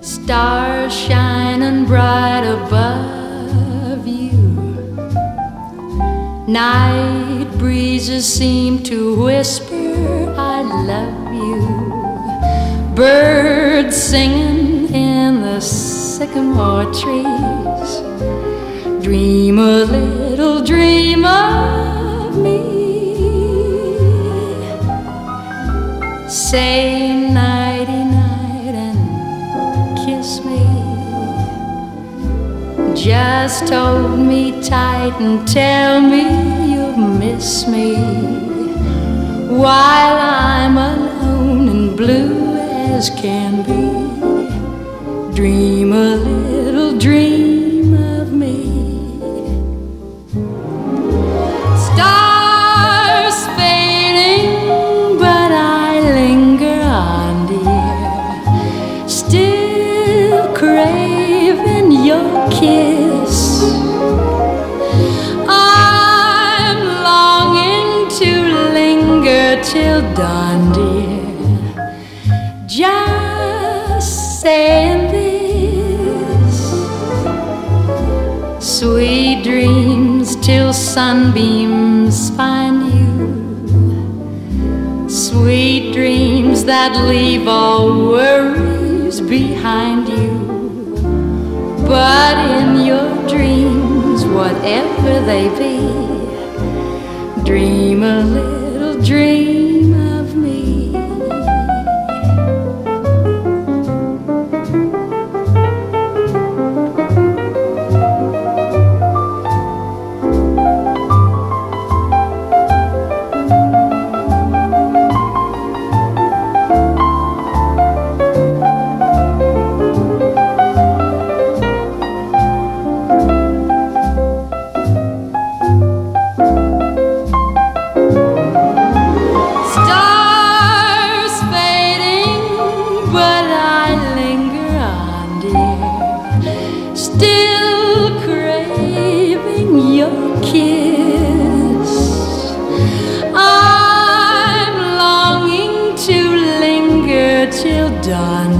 Stars shining bright above you. Night breezes seem to whisper, I love you. Birds singing sycamore trees. Dream a little dream of me. Say nighty night and kiss me. Just hold me tight and tell me you'll miss me while I'm alone and blue as can be. Dream a little dream Sweet dreams till sunbeams find you. Sweet dreams that leave all worries behind you. But in your dreams, whatever they be, dream a little dream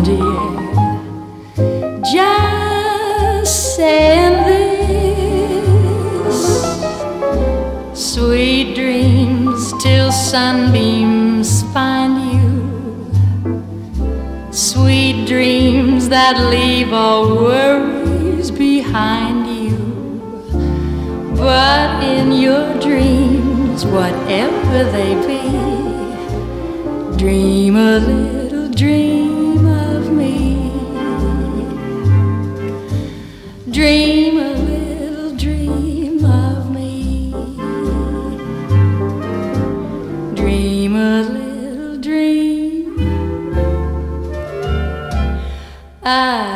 dear. Just saying this. Sweet dreams till sunbeams find you. Sweet dreams that leave all worries behind you. But in your dreams, whatever they be, dream a little 哎